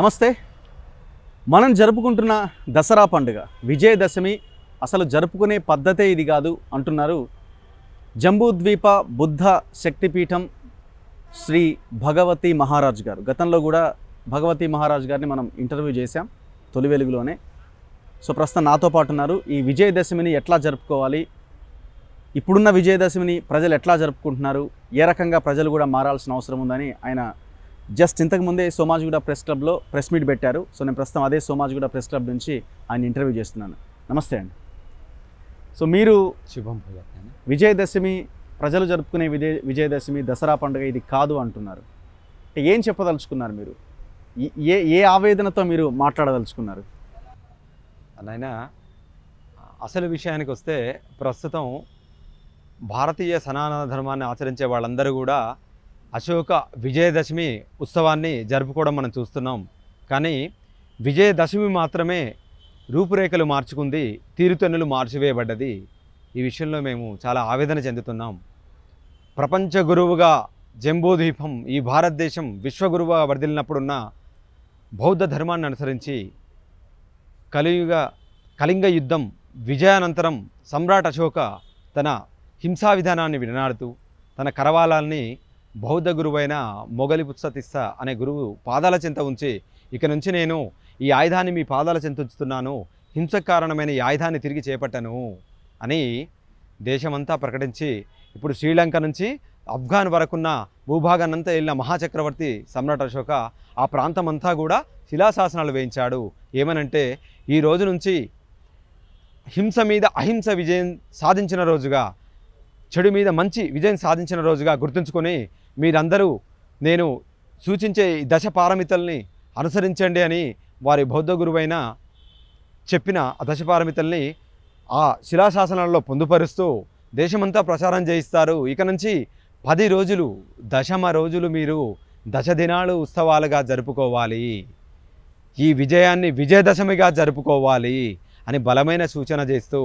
నమస్తే. మనం జరుపుకుంటున్న దసరా పండుగ విజయదశమి అసలు జరుపుకునే పద్ధతే ఇది కాదు అంటున్నారు జంబూద్వీప బుద్ధ శక్తిపీఠం శ్రీ భగవతి మహారాజ్ గారు. గతంలో కూడా భగవతి మహారాజ్ గారిని మనం ఇంటర్వ్యూ చేశాం తొలి వెలుగులోనే. సో ప్రస్తుతం నాతో పాటు ఉన్నారు. ఈ విజయదశమిని ఎట్లా జరుపుకోవాలి? ఇప్పుడున్న విజయదశమిని ప్రజలు ఎట్లా జరుపుకుంటున్నారు? ఏ రకంగా ప్రజలు కూడా మారాల్సిన అవసరం ఉందని ఆయన జస్ట్ ఇంతకుముందే సోమాజిగూడ ప్రెస్ క్లబ్లో ప్రెస్ మీట్ పెట్టారు. సో నేను ప్రస్తుతం అదే సోమాజిగూడ ప్రెస్ క్లబ్ నుంచి ఆయన ఇంటర్వ్యూ చేస్తున్నాను. నమస్తే అండి. సో మీరు శుభం విజయదశమి ప్రజలు జరుపుకునే విజయ విజయదశమి దసరా పండుగ ఇది కాదు అంటున్నారు. అంటే ఏం చెప్పదలుచుకున్నారు మీరు? ఏ ఏ ఆవేదనతో మీరు మాట్లాడదలుచుకున్నారు? నాయన అసలు విషయానికి వస్తే ప్రస్తుతం భారతీయ సనాతన ధర్మాన్ని ఆచరించే వాళ్ళందరూ కూడా అశోక విజయదశమి ఉత్సవాన్ని జరుపుకోవడం మనం చూస్తున్నాం. కానీ విజయదశమి మాత్రమే రూపురేఖలు మార్చుకుంది తీరుతెన్నులు మార్చివేయబడ్డది. ఈ విషయంలో మేము చాలా ఆవేదన చెందుతున్నాం. ప్రపంచ గురువుగా జంబూద్వీపం ఈ భారతదేశం విశ్వగురువుగా వర్ధిల్లినప్పుడున్న బౌద్ధ ధర్మాన్ని అనుసరించి కలియుగ కళింగ యుద్ధం విజయానంతరం సమ్రాట్ అశోక తన హింసా విధానాన్ని వినాడుతూ తన కరవాలాల్ని బౌద్ధ గురువైన మొగలి పుత్సతిస్స అనే గురువు పాదాల చెంత ఉంచి ఇక నుంచి నేను ఈ ఆయుధాన్ని మీ పాదాల చెంత ఉంచుతున్నాను హింసకు కారణమైన ఈ ఆయుధాన్ని తిరిగి చేపట్టను అని దేశమంతా ప్రకటించి ఇప్పుడు శ్రీలంక నుంచి ఆఫ్ఘాన్ వరకున్న భూభాగాన్నంతా వెళ్ళిన మహాచక్రవర్తి సమ్రాట్ అశోక ఆ ప్రాంతమంతా కూడా శిలాశాసనాలు వేయించాడు. ఏమనంటే ఈ రోజు నుంచి హింస మీద అహింస విజయం సాధించిన రోజుగా చెడు మీద మంచి విజయం సాధించిన రోజుగా గుర్తుంచుకొని మీరందరూ నేను సూచించే ఈ దశ పారమితల్ని అనుసరించండి అని వారి బౌద్ధ గురువైన చెప్పిన ఆ దశ పారమితుల్ని ఆ శిలాశాసనాల్లో పొందుపరుస్తూ దేశమంతా ప్రచారం చేయిస్తారు. ఇక నుంచి పది రోజులు దశమ రోజులు మీరు దశ దినాలు ఉత్సవాలుగా జరుపుకోవాలి. ఈ విజయాన్ని విజయదశమిగా జరుపుకోవాలి అని బలమైన సూచన చేస్తూ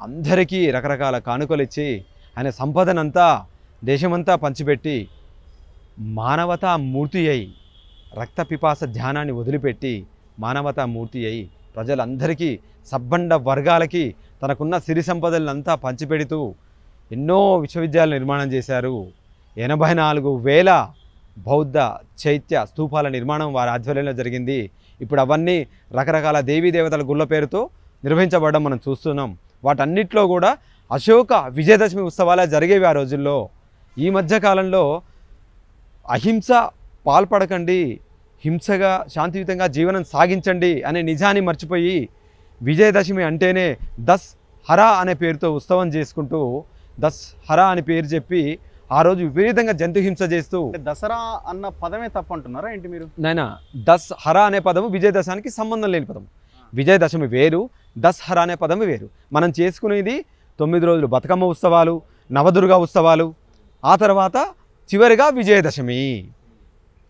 అందరికీ రకరకాల కానుకలు ఇచ్చి ఆయన సంపదనంతా దేశమంతా పంచిపెట్టి మానవతా మూర్తి అయి రక్త పిపాస ధ్యానాన్ని వదిలిపెట్టి మానవతా మూర్తి అయి ప్రజలందరికీ సబ్బండ వర్గాలకి తనకున్న సిరి సంపదలంతా పంచిపెడుతూ ఎన్నో విశ్వవిద్యాలయాలు నిర్మాణం చేశారు. ఎనభై నాలుగు వేల బౌద్ధ చైత్య స్తూపాల నిర్మాణం వారి ఆధ్వర్యంలో జరిగింది. ఇప్పుడు అవన్నీ రకరకాల దేవీ దేవతల గుళ్ళ పేరుతో నిర్వహించబడడం మనం చూస్తున్నాం. వాటన్నిటిలో కూడా అశోక విజయదశమి ఉత్సవాలే జరిగేవి ఆ రోజుల్లో. ఈ మధ్య కాలంలో అహింస పాల్పడకండి హింసగా శాంతియుతంగా జీవనం సాగించండి అనే నిజాన్ని మర్చిపోయి విజయదశమి అంటేనే దస్ హరా అనే పేరుతో ఉత్సవం చేసుకుంటూ దస్ హరా అని పేరు చెప్పి ఆ రోజు విపరీతంగా జంతు హింస చేస్తూ దసరా అన్న పదమే తప్పు అంటున్నారా ఏంటి మీరు? నాయన దస్ హరా అనే పదము విజయదశానికి సంబంధం లేని పదం విజయదశమి వేరు దస్ హరా అనే పదము వేరు. మనం చేసుకునేది తొమ్మిది రోజులు బతుకమ్మ ఉత్సవాలు నవదుర్గ ఉత్సవాలు ఆ తర్వాత చివరిగా విజయదశమి.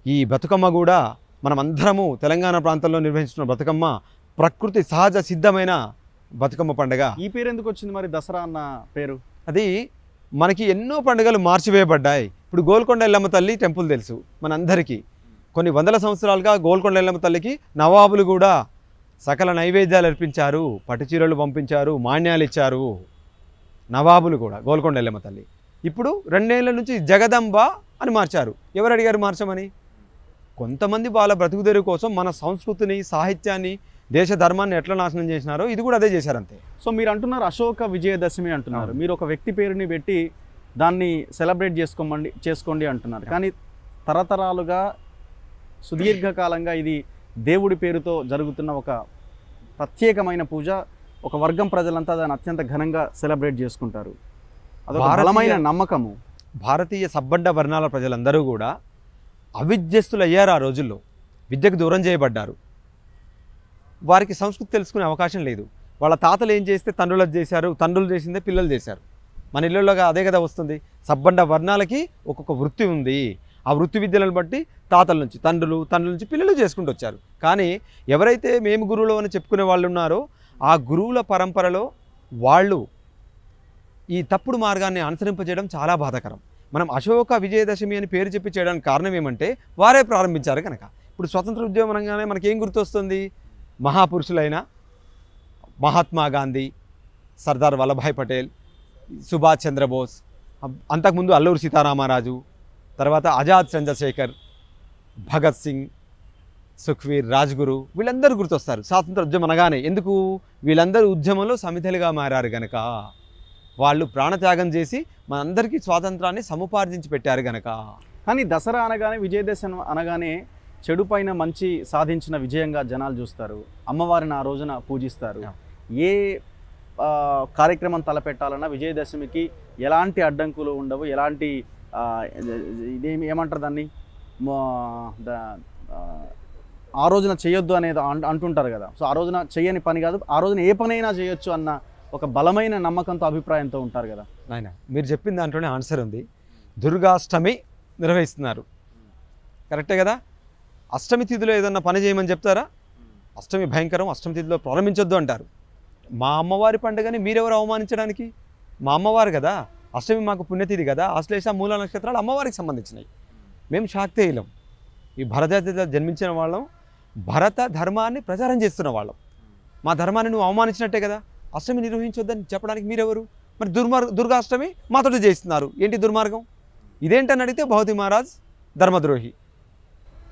ఈ బతుకమ్మ కూడా మనం అందరము తెలంగాణ ప్రాంతంలో నిర్వహించిన బతుకమ్మ ప్రకృతి సహజ సిద్ధమైన బతుకమ్మ పండుగ. ఈ పేరు ఎందుకు వచ్చింది మరి? దసరా అన్న పేరు. అది మనకి ఎన్నో పండుగలు మార్చివేయబడ్డాయి. ఇప్పుడు గోల్కొండ ఎల్లమ్మ తల్లి టెంపుల్ తెలుసు మనందరికీ. కొన్ని వందల సంవత్సరాలుగా గోల్కొండ ఎల్లమ్మ తల్లికి నవాబులు కూడా సకల నైవేద్యాలు అర్పించారు పట్టుచీరలు పంపించారు మాన్యాలు ఇచ్చారు. నవాబులు కూడా గోల్కొండ ఎల్లమ్మ తల్లి. ఇప్పుడు రెండేళ్ళ నుంచి జగదంబ అని మార్చారు. ఎవరు అడిగారు మార్చమని? కొంతమంది వాళ్ళ బ్రతుకుదెరు కోసం మన సంస్కృతిని సాహిత్యాన్ని దేశ ధర్మాన్ని ఎట్లా నాశనం చేసినారో ఇది కూడా అదే చేశారు అంతే సో మీరు అంటున్నారు అశోక విజయదశమి అంటున్నారు. మీరు ఒక వ్యక్తి పేరుని పెట్టి దాన్ని సెలబ్రేట్ చేసుకోమండి చేసుకోండి అంటున్నారు. కానీ తరతరాలుగా సుదీర్ఘకాలంగా ఇది దేవుడి పేరుతో జరుగుతున్న ఒక ప్రత్యేకమైన పూజ. ఒక వర్గం ప్రజలంతా దాన్ని అత్యంత ఘనంగా సెలబ్రేట్ చేసుకుంటారు. అదొక భారతీయ- బలమైన నమ్మకము. భారతీయ సబ్బండ వర్ణాల ప్రజలందరూ కూడా అవిద్యస్తులు అయ్యారు ఆ రోజుల్లో. విద్యకు దూరం చేయబడ్డారు. వారికి సంస్కృతి తెలుసుకునే అవకాశం లేదు. వాళ్ళ తాతలు ఏం చేస్తే తండ్రులు అది చేశారు తండ్రులు చేసిందే పిల్లలు చేశారు. మన ఇళ్ళలో అదే కదా వస్తుంది. సబ్బండ వర్ణాలకి ఒక్కొక్క వృత్తి ఉంది. ఆ వృత్తి విద్యలను బట్టి తాతల నుంచి తండ్రులు తండ్రుల నుంచి పిల్లలు చేసుకుంటూ వచ్చారు. కానీ ఎవరైతే మేము గురువులు అని చెప్పుకునే వాళ్ళు ఉన్నారో ఆ గురువుల పరంపరలో వాళ్ళు ఈ తప్పుడు మార్గాన్ని అనుసరింపజేయడం చాలా బాధాకరం. మనం అశోక విజయదశమి అని పేరు చెప్పి చేయడానికి కారణం ఏమంటే వారే ప్రారంభించారు కనుక ఇప్పుడు స్వతంత్ర ఉద్యమం అనగానే మనకేం గుర్తొస్తుంది? మహాపురుషులైన మహాత్మా గాంధీ సర్దార్ వల్లభాయ్ పటేల్ సుభాష్ చంద్రబోస్ అంతకుముందు అల్లూరు సీతారామరాజు తర్వాత ఆజాద్ చంద్రశేఖర్ భగత్ సింగ్ సుఖ్వీర్ రాజ్గురు వీళ్ళందరూ గుర్తొస్తారు. స్వాతంత్ర ఉద్యమం అనగానే ఎందుకు? వీళ్ళందరూ ఉద్యమంలో సమిధలుగా మారారు గనక. వాళ్ళు ప్రాణత్యాగం చేసి మనందరికీ స్వాతంత్రాన్ని సముపార్జించి పెట్టారు గనక. కానీ దసరా అనగానే విజయదశమి అనగానే చెడు పైన మంచి సాధించిన విజయంగా జనాలు చూస్తారు. అమ్మవారిని ఆ రోజున పూజిస్తారు. ఏ కార్యక్రమం తలపెట్టాలన్నా విజయదశమికి ఎలాంటి అడ్డంకులు ఉండవు. ఎలాంటి ఇదేమి ఏమంటారు దాన్ని? ఆ, రోజున చేయొద్దు అనేది అంటుంటారు కదా. సో ఆ రోజున చేయని పని కాదు ఆ రోజున ఏ పనైనా చేయొచ్చు అన్న ఒక బలమైన నమ్మకంతో అభిప్రాయంతో ఉంటారు కదా. ఆయన మీరు చెప్పిన దాంట్లోనే ఆన్సర్ ఉంది. దుర్గాష్టమి నిర్వహిస్తున్నారు. కరెక్టే కదా? అష్టమి తిథిలో ఏదన్నా పని చేయమని చెప్తారా? అష్టమి భయంకరం అష్టమి తిథిలో ప్రారంభించొద్దు అంటారు. మా అమ్మవారి పండుగని మీరెవరు అవమానించడానికి? మా అమ్మవారు కదా. అష్టమి మాకు పుణ్యతిథి కదా. ఆశ్లేష మూల నక్షత్రాలు అమ్మవారికి సంబంధించినవి. మేము శాక్తేయులం. ఈ భరత జన్మించిన వాళ్ళం. భరత ధర్మాన్ని ప్రచారం చేస్తున్న వాళ్ళం. మా ధర్మాన్ని నువ్వు అవమానించినట్టే కదా. అష్టమి నిర్వహించొద్దని చెప్పడానికి మీరెవరు? మరి దుర్మార్గ దుర్గాష్టమి మాతోటి చేస్తున్నారు ఏంటి దుర్మార్గం? ఇదేంటని అడిగితే భౌతి మహారాజ్ ధర్మద్రోహి.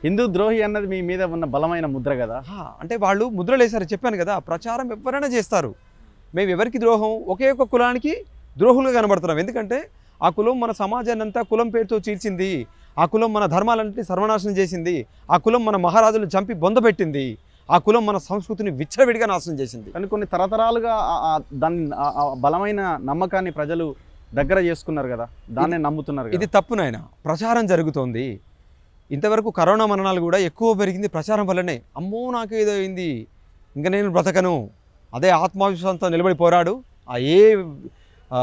హిందూ ద్రోహి అన్నది మీ మీద ఉన్న బలమైన ముద్ర కదా. అంటే వాళ్ళు ముద్రలు వేశారు చెప్పాను కదా ప్రచారం ఎవరైనా చేస్తారు. మేము ఎవరికి ద్రోహం? ఒకే ఒక కులానికి ద్రోహులుగా కనబడుతున్నాం. ఎందుకంటే ఆ కులం మన సమాజాన్ని అంతా కులం పేరుతో చీల్చింది. ఆ కులం మన ధర్మాలన్నింటినీ సర్వనాశనం చేసింది. ఆ కులం మన మహారాజులను చంపి బొందబెట్టింది ఆ కులం మన సంస్కృతిని విచ్చలవిడిగా నాశనం చేసింది. కానీ కొన్ని తరతరాలుగా దాన్ని బలమైన నమ్మకాన్ని ప్రజలు దగ్గర చేసుకున్నారు కదా. దాన్నే నమ్ముతున్నారు ఇది తప్పు నాయన. ప్రచారం జరుగుతోంది. ఇంతవరకు కరోనా మరణాలు కూడా ఎక్కువ పెరిగింది ప్రచారం వల్లనే. అమ్మో నాకు ఏదో అయింది ఇంకా నేను బ్రతకను. అదే ఆత్మవిశ్వాసంతో నిలబడి పోరాడు. ఆ ఏ ఆ,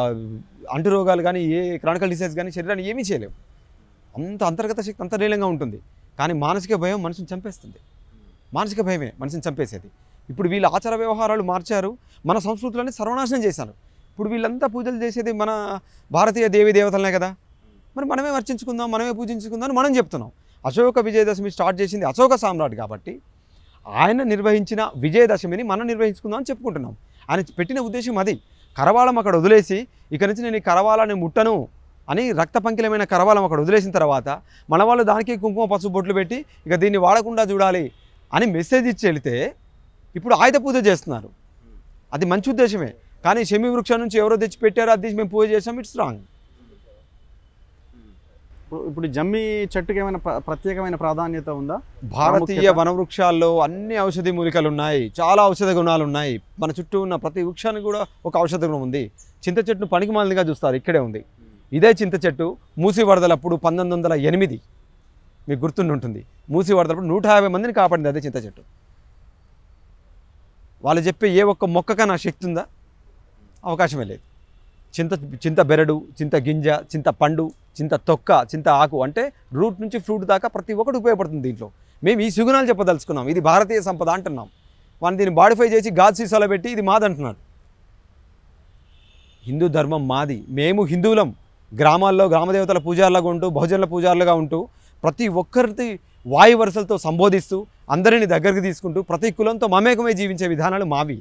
అంటు రోగాలు కానీ ఏ క్రానికల్ డిసీజ్ కానీ శరీరాన్ని ఏమీ చేయలేవు. అంత అంతర్గత శక్తి అంత ఉంటుంది. కానీ మానసిక భయం మనిషిని చంపేస్తుంది. మానసిక భయమే మనిషిని చంపేసేది. ఇప్పుడు వీళ్ళ ఆచార వ్యవహారాలు మార్చారు మన సంస్కృతులని సర్వనాశనం చేశారు. ఇప్పుడు వీళ్ళంతా పూజలు చేసేది మన భారతీయ దేవీ దేవతలనే కదా? మరి మనమే వర్చించుకుందాం మనమే పూజించుకుందాం అని మనం చెప్తున్నాం. అశోక విజయదశమి స్టార్ట్ చేసింది అశోక సామ్రాట్ కాబట్టి ఆయన నిర్వహించిన విజయదశమిని మనం నిర్వహించుకుందాం అని చెప్పుకుంటున్నాం. ఆయన పెట్టిన ఉద్దేశం అది. కరవాళం అక్కడ వదిలేసి ఇక నుంచి నేను ఈ కరవాళాన్ని ముట్టను. అని రక్త పంకిలమైన కరవాలం అక్కడ వదిలేసిన తర్వాత మన వాళ్ళు దానికి కుంకుమ పసుపు బొట్లు పెట్టి ఇక దీన్ని వాడకుండా చూడాలి అని మెసేజ్ ఇచ్చి వెళితే ఇప్పుడు ఆయుధ పూజ చేస్తున్నారు. అది మంచి ఉద్దేశమే. కానీ శమి వృక్షం నుంచి ఎవరో తెచ్చి పెట్టారో అది మేము పూజ చేసాం ఇట్స్ రాంగ్ ఇప్పుడు- జమ్మి చెట్టుకి ఏమైనా ప్ర- ప్రత్యేకమైన ప్రాధాన్యత ఉందా? భారతీయ ప్రాముఖ్యత? వన వృక్షాల్లో అన్ని ఔషధి మూలికలు ఉన్నాయి చాలా ఔషధ గుణాలు ఉన్నాయి మన చుట్టూ ఉన్న ప్రతి వృక్షానికి కూడా ఒక ఔషధ గుణం ఉంది. చింత చెట్టును పనికి మాలినగా చూస్తారు. ఇక్కడే ఉంది. ఇదే చింత చెట్టు మూసి వరదలప్పుడు పంతొమ్మిది వందల ఎనిమిది మీకు గుర్తుండుంటుంది మూసి వరదలప్పుడు నూట యాభై మందిని కాపాడింది అదే చింత చెట్టు. వాళ్ళు చెప్పే ఏ ఒక్క మొక్కకన్నా శక్తి ఉందా? అవకాశమే లేదు. చింత చింత బెరడు చింత గింజ చింత పండు చింత తొక్క చింత ఆకు అంటే రూట్ నుంచి ఫ్రూట్ దాకా ప్రతి ఒక్కటి ఉపయోగపడుతుంది దీంట్లో. మేము ఈ సుగుణాలు చెప్పదలుచుకున్నాం. ఇది భారతీయ సంపద అంటున్నాం. వాళ్ళు దీన్ని బాడిఫై చేసి గాజు సీసాలో పెట్టి ఇది మాది అంటున్నాడు హిందూ ధర్మం మాది. మేము హిందువులం. గ్రామాల్లో గ్రామదేవతల పూజారులుగా ఉంటూ బహుజనుల పూజారులుగా ఉంటూ ప్రతి ఒక్కరిని వాయు వరుసలతో సంబోధిస్తూ అందరిని దగ్గరికి తీసుకుంటూ ప్రతి కులంతో మమేకమై జీవించే విధానాలు మావి.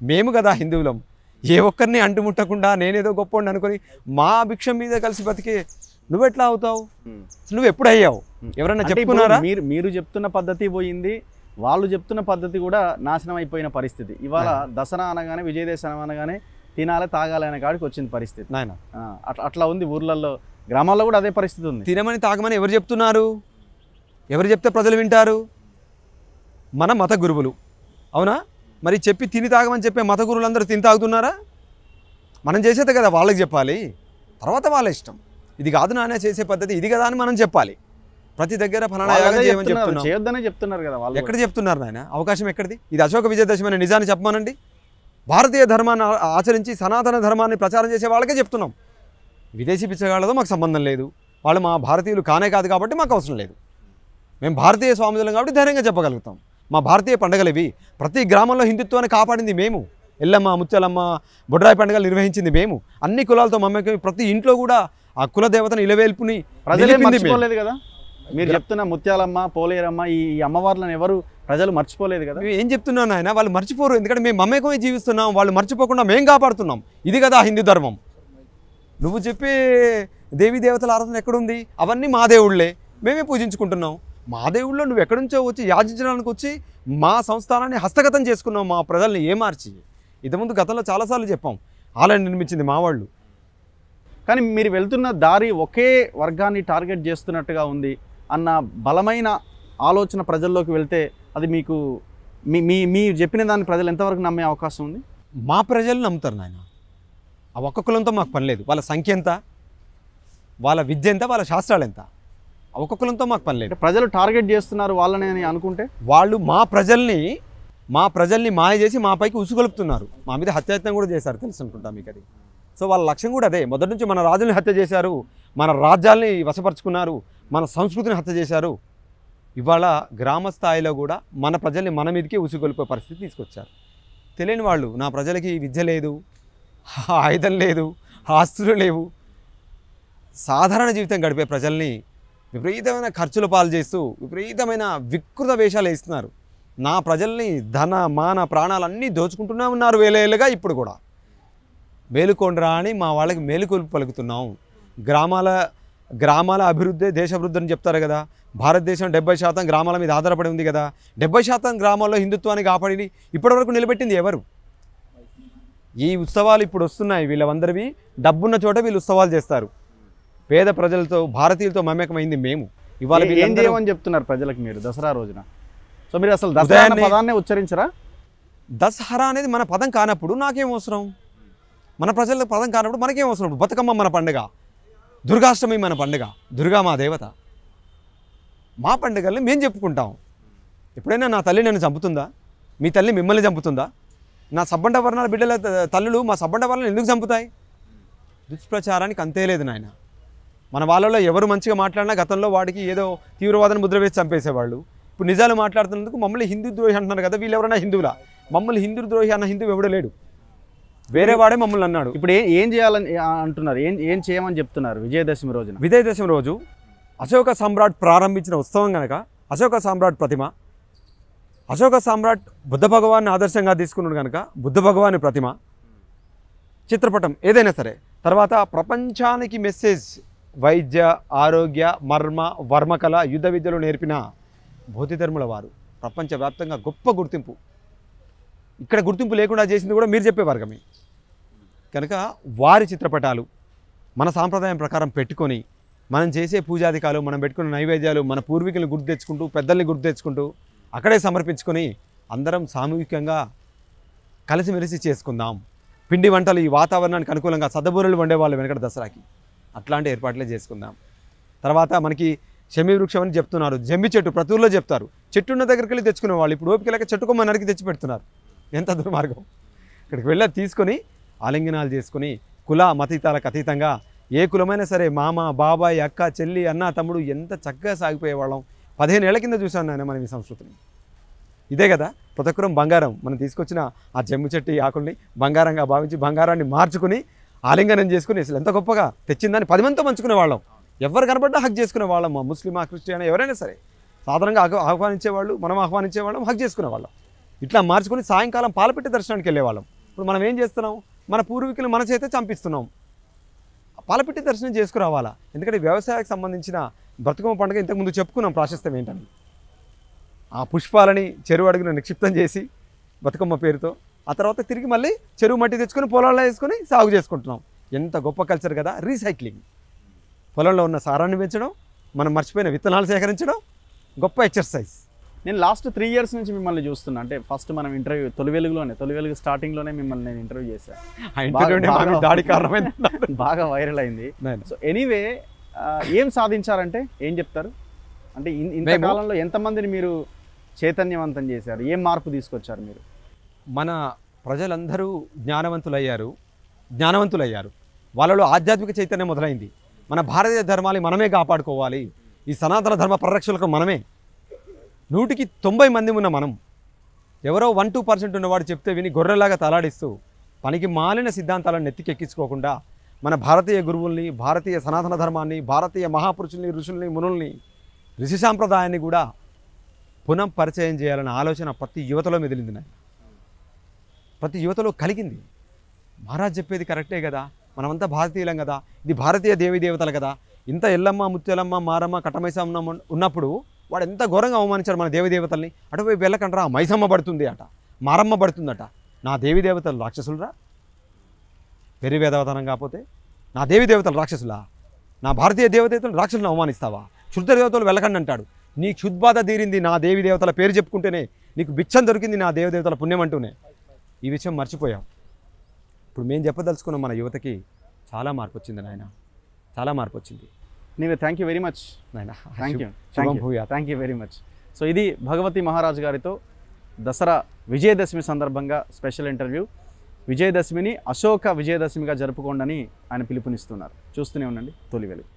మేము కదా హిందువులం. ఏ ఒక్కరిని అంటుముట్టకుండా నేనేదో గొప్ప అనుకొని మా భిక్షం మీద కలిసి బతికే నువ్వెట్లా అవుతావు? నువ్వు ఎప్పుడు అయ్యావు ఇప్పుడు చెప్పుకున్నారా? మీరు మీరు చెప్తున్న పద్ధతి పోయింది వాళ్ళు చెప్తున్న పద్ధతి కూడా నాశనం అయిపోయిన పరిస్థితి. ఇవాళ దసరా అనగానే విజయదశమి అనగానే తినాలి తాగాలి అనే కాడికి వచ్చింది పరిస్థితి. నాయన. అట్లా అట్లా ఉంది ఊర్లలో. గ్రామాల్లో కూడా అదే పరిస్థితి ఉంది. తినమని తాగమని ఎవరు చెప్తున్నారు? ఎవరు చెప్తే ప్రజలు వింటారు? మన మత గురువులు. అవునా? మరి చెప్పి తిని తాగమని చెప్పే మత గురువులందరూ తిని తాగుతున్నారా? మనం చేసేదే కదా వాళ్ళకి చెప్పాలి. తర్వాత వాళ్ళ ఇష్టం. ఇది కాదు నాన్న చేసే పద్ధతి ఇది కదా అని మనం చెప్పాలి. ప్రతి దగ్గర ఫలానా చేయొద్దనే చెప్తున్నారు కదా వాళ్ళు ఎక్కడ చెప్తున్నారు నాయన? అవకాశం ఎక్కడిది? ఇది అశోక విజయదశమి అనే నిజాన్ని చెప్పమానండి. భారతీయ ధర్మాన్ని ఆచరించి సనాతన ధర్మాన్ని ప్రచారం చేసే వాళ్ళకే చెప్తున్నాం. విదేశీ పిచ్చగాళ్ళతో మాకు సంబంధం లేదు. వాళ్ళు మా భారతీయులు కానే కాదు కాబట్టి మాకు అవసరం లేదు. మేము భారతీయ స్వామితులం కాబట్టి ధైర్యంగా చెప్పగలుగుతాం. మా భారతీయ పండుగలు ఇవి. ప్రతి గ్రామంలో హిందుత్వాన్ని కాపాడింది మేము. ఎల్లమ్మ ముచ్చలమ్మ బొడ్రాయి పండుగలు నిర్వహించింది మేము. అన్ని కులాలతో మమ్మకి ప్రతి ఇంట్లో కూడా ఆ కుల దేవతను ఇలవేల్పుని ప్రజలే కదా? మీరు చెప్తున్న ముత్యాలమ్మ పోలేరమ్మ ఈ అమ్మవార్లను ఎవరు ప్రజలు మర్చిపోలేదు కదా? మేము ఏం చెప్తున్నాను ఆయన వాళ్ళు మర్చిపోరు. ఎందుకంటే మేము మమేకమే జీవిస్తున్నాం. వాళ్ళు మర్చిపోకుండా మేము కాపాడుతున్నాం. ఇది కదా హిందూ ధర్మం. నువ్వు చెప్పే దేవీ దేవతల ఆరాధన ఎక్కడుంది? అవన్నీ మా దేవుళ్ళే. మేమే పూజించుకుంటున్నాం. మా దేవుళ్ళో నువ్వు ఎక్కడి నుంచో వచ్చి యాచించడానికి వచ్చి మా సంస్థానాన్ని హస్తగతం చేసుకున్నాం మా ప్రజల్ని ఏమార్చి ఇంతకుముందు గతంలో చాలాసార్లు చెప్పాం. ఆలయం నిర్మించింది మా వాళ్ళు. కానీ మీరు వెళ్తున్న దారి ఒకే వర్గాన్ని టార్గెట్ చేస్తున్నట్టుగా ఉంది. అన్న బలమైన ఆలోచన ప్రజల్లోకి వెళ్తే అది మీకు మీ మీ మీ చెప్పిన దాన్ని ప్రజలు ఎంతవరకు నమ్మే అవకాశం ఉంది? మా ప్రజలు నమ్ముతారు నాయన. ఆ ఒక్క కులంతో మాకు పని లేదు. వాళ్ళ సంఖ్య ఎంత? వాళ్ళ విద్య ఎంత? వాళ్ళ శాస్త్రాలు ఎంత? ఆ ఒక్క కులంతో మాకు పని లేదు. ప్రజలు టార్గెట్ చేస్తున్నారు వాళ్ళని అని అనుకుంటే? వాళ్ళు మా ప్రజల్ని మా ప్రజల్ని మాయ చేసి మా పైకి ఉసుగొలుపుతున్నారు. మా మీద హత్యాయత్నం కూడా చేశారు తెలుసు అనుకుంటా మీకు అది. సో వాళ్ళ లక్ష్యం కూడా అదే. మొదటి నుంచి మన రాజుల్ని హత్య చేశారు. మన రాజ్యాల్ని వశపరుచుకున్నారు. మన సంస్కృతిని హత్య చేశారు. ఇవాళ గ్రామ స్థాయిలో కూడా మన ప్రజల్ని మన మీదకే ఉసుగొలిపే పరిస్థితి తీసుకొచ్చారు. తెలియని వాళ్ళు నా ప్రజలకి విద్య లేదు ఆయుధం లేదు ఆస్తులు లేవు. సాధారణ జీవితం గడిపే ప్రజల్ని విపరీతమైన ఖర్చుల పాలు చేస్తూ విపరీతమైన వికృత వేషాలు వేస్తున్నారు. నా ప్రజల్ని ధన మాన ప్రాణాలన్నీ దోచుకుంటూనే ఉన్నారు వేలేళ్ళుగా ఇప్పుడు కూడా. మేలుకొండరా అని మా వాళ్ళకి మేలుకొల్పు పలుకుతున్నాం. గ్రామాల గ్రామాల అభివృద్ధి దేశాభివృద్ధి అని చెప్తారు కదా. భారతదేశం డెబ్బై శాతం గ్రామాల మీద ఆధారపడి ఉంది కదా. డెబ్బై శాతం గ్రామాల్లో హిందుత్వాన్ని కాపాడి ఇప్పటివరకు నిలబెట్టింది ఎవరు? ఈ ఉత్సవాలు ఇప్పుడు వస్తున్నాయి. వీళ్ళందరివి డబ్బున్న చోట వీళ్ళు ఉత్సవాలు చేస్తారు. పేద ప్రజలతో భారతీయులతో మమేకమైంది మేము. ఇవాళ ఏ- చేయమని చెప్తున్నారు ప్రజలకు మీరు దసరా రోజున? సో మీరు అసలు దసరా పదాన్నే ఉచ్చరించరా? దసరా అనేది మన పదం కానప్పుడు నాకేం అవసరం? మన ప్రజల పదం కానప్పుడు మనకేం అవసరం? బతుకమ్మ మన పండుగ. దుర్గాష్టమి మన పండుగ. దుర్గా మా దేవత. మా పండుగల్ని మేము చెప్పుకుంటాం. ఎప్పుడైనా నా తల్లి నన్ను చంపుతుందా? మీ తల్లి మిమ్మల్ని చంపుతుందా? నా సబ్బండ వర్ణాల బిడ్డల త- తల్లులు మా సబ్బండ వర్ణాలు ఎందుకు చంపుతాయి? దుష్ప్రచారానికి అంతే లేదు నాయన. మన వాళ్ళలో ఎవరు మంచిగా మాట్లాడినా గతంలో వాడికి ఏదో తీవ్రవాదం ముద్ర వేసి చంపేసేవాళ్ళు. ఇప్పుడు నిజాలు మాట్లాడుతున్నందుకు మమ్మల్ని హిందూ ద్రోహి అంటున్నారు కదా వీళ్ళు ఎవరైనా హిందువులా? మమ్మల్ని హిందూ ద్రోహి అన్న హిందూ ఎవడో లేడు. వేరే వాడే మమ్మల్ని అన్నాడు. ఇప్పుడు ఏం ఏం చేయాలని అంటున్నారు? ఏం ఏం చేయమని చెప్తున్నారు విజయదశమి రోజున? విజయదశమి రోజు అశోక సమ్రాట్ ప్రారంభించిన ఉత్సవం కనుక అశోక సమ్రాట్ ప్రతిమ అశోక సమ్రాట్ బుద్ధ భగవాన్ని ఆదర్శంగా తీసుకున్నాడు కనుక బుద్ధ భగవాని ప్రతిమ చిత్రపటం ఏదైనా సరే తర్వాత ప్రపంచానికి మెసేజ్ వైద్య ఆరోగ్య మర్మ వర్మకళ యుద్ధ విద్యలు నేర్పిన బోధిధర్ముల వారు ప్రపంచవ్యాప్తంగా గొప్ప గుర్తింపు. ఇక్కడ గుర్తింపు లేకుండా చేసింది కూడా మీరు చెప్పే వర్గమే. కనుక వారి చిత్రపటాలు మన సాంప్రదాయం ప్రకారం పెట్టుకొని మనం చేసే పూజాధికాలు మనం పెట్టుకున్న నైవేద్యాలు మన పూర్వీకులను గుర్తు తెచ్చుకుంటూ పెద్దల్ని గుర్తు తెచ్చుకుంటూ అక్కడే సమర్పించుకొని అందరం సామూహికంగా కలిసిమెలిసి చేసుకుందాం. పిండి వంటలు ఈ వాతావరణానికి అనుకూలంగా సద్దబూరలు వండేవాళ్ళు వెనకటి దసరాకి. అట్లాంటి ఏర్పాట్లే చేసుకుందాం. తర్వాత మనకి షమి వృక్షం అని చెప్తున్నారు. జమ్మి చెట్టు ప్రతి ఊర్లో చెప్తారు. చెట్టు ఉన్న దగ్గరికి వెళ్ళి తెచ్చుకునే వాళ్ళు ఇప్పుడు ఓపిక లేక చెట్టు నరికి తెచ్చి పెడుతున్నారు ఎంత దుర్మార్గం ఇక్కడికి వెళ్ళి తీసుకొని ఆలింగనాలు చేసుకొని కుల మతీతాలకు అతీతంగా ఏ కులమైనా సరే మామ బాబాయ్ అక్క చెల్లి అన్న తమ్ముడు ఎంత చక్కగా సాగిపోయేవాళ్ళం పదిహేను ఏళ్ళ కింద చూశాను నేను మనం ఈ సంస్కృతిని. ఇదే కదా ప్రతి బంగారం. మనం తీసుకొచ్చిన ఆ జమ్ము చెట్టు ఆకుల్ని బంగారంగా భావించి బంగారాన్ని మార్చుకుని ఆలింగనం చేసుకుని అసలు ఎంత గొప్పగా తెచ్చిందని పది మందితో పంచుకునే వాళ్ళం. ఎవరు కనబడ్డా హక్ చేసుకునే వాళ్ళం. మా ఆ క్రిస్టియన్ ఎవరైనా సరే. సాధారణంగా ఆహ్వానించేవాళ్ళు మనం ఆహ్వానించేవాళ్ళం హక్ చేసుకునే వాళ్ళం. ఇట్లా మార్చుకుని సాయంకాలం పాలపెట్టి దర్శనానికి వెళ్ళేవాళ్ళం. ఇప్పుడు మనం ఏం చేస్తున్నాం? మన పూర్వీకులు మన చేతే చంపిస్తున్నాం. పాలపెట్టి దర్శనం చేసుకురావాలా? ఎందుకంటే వ్యవసాయానికి సంబంధించిన బతుకమ్మ పండుగ ఇంతకుముందు చెప్పుకున్నాం ప్రాశస్త్యం ఏంటని. ఆ పుష్పాలని చెరువు అడుగున నిక్షిప్తం చేసి బతుకమ్మ పేరుతో ఆ తర్వాత తిరిగి మళ్ళీ చెరువు మట్టి తెచ్చుకొని పొలాల్లో వేసుకొని సాగు చేసుకుంటున్నాం. ఎంత గొప్ప కల్చర్ కదా! రీసైక్లింగ్. పొలంలో ఉన్న సారాన్ని పెంచడం మనం మర్చిపోయిన విత్తనాలు సేకరించడం గొప్ప ఎక్సర్సైజ్. నేను లాస్ట్ త్రీ ఇయర్స్ నుంచి మిమ్మల్ని చూస్తున్నా. అంటే ఫస్ట్ మనం ఇంటర్వ్యూ తొలి వెలుగులోనే తొలి వెలుగు స్టార్టింగ్లోనే మిమ్మల్ని నేను ఇంటర్వ్యూ చేశాను దాడి కారణమైంది. బాగా వైరల్ అయింది. సో ఎనీవే ఏం సాధించారంటే ఏం చెప్తారు? అంటే మేము- ఇంతకాలంలో ఎంతమందిని మీరు చైతన్యవంతం చేశారు? ఏం మార్పు తీసుకొచ్చారు మీరు? మన ప్రజలందరూ జ్ఞానవంతులయ్యారు. జ్ఞానవంతులయ్యారు. వాళ్ళలో ఆధ్యాత్మిక చైతన్యం మొదలైంది. మన భారతీయ ధర్మాన్ని మనమే కాపాడుకోవాలి. ఈ సనాతన ధర్మ పరిరక్షకులకు మనమే. నూటికి తొంభై మంది ఉన్న మనం ఎవరో వన్ టూ పర్సెంట్ ఉన్నవాడు చెప్తే విని గొర్రెలాగా తలాడిస్తూ పనికి మాలిన సిద్ధాంతాలను నెత్తికెక్కించుకోకుండా మన భారతీయ గురువుల్ని భారతీయ సనాతన ధర్మాన్ని భారతీయ మహాపురుషుల్ని ఋషుల్ని మునుల్ని ఋషి సాంప్రదాయాన్ని కూడా పునః పరిచయం చేయాలన్న ఆలోచన ప్రతి యువతలో మెదిలింది నాయన. ప్రతి యువతలో కలిగింది. మహారాజ్ చెప్పేది కరెక్టే కదా మనమంతా భారతీయులం కదా ఇది భారతీయ దేవీ దేవతలు కదా. ఇంత ఎల్లమ్మ ముత్యాలమ్మ మారమ్మ కట్టమైసమ్మ ఉన్నప్పుడు వాడు ఎంత ఘోరంగా అవమానించాడు మన దేవదేవతల్ని? అటువైపు వెళ్ళకంటారా మైసమ్మ పడుతుంది అట మారమ్మ పడుతుందట. నా దేవతలు రాక్షసులరా? పెరి వేదవతనం కాకపోతే? నా దేవతలు రాక్షసులా? నా భారతీయ దేవదేవతలు రాక్షసులను అవమానిస్తావా? క్షుద్ర దేవతలు వెళ్ళకండి అంటాడు. నీ క్షుద్బాధ తీరింది నా దేవి దేవతల పేరు చెప్పుకుంటేనే నీకు బిచ్చం దొరికింది నా దేవదేవతల పుణ్యం అంటూనే. ఈ విషయం మర్చిపోయావు ఇప్పుడు మేము చెప్పదలుచుకున్న మన యువతకి చాలా మార్పు వచ్చింది నాయన. చాలా మార్పు వచ్చింది నీవే thank you very much thank you శుభం భూయాత్ thank you very much so ఇది భగవతి మహారాజ్ గారితో దసరా విజయదశమి సందర్భంగా స్పెషల్ ఇంటర్వ్యూ విజయదశమిని అశోక విజయదశమిగా జరుపుకోండి ఆయన పిలుపునిస్తున్నారు. చూస్తూనే ఉండండి తొలి వెలుగు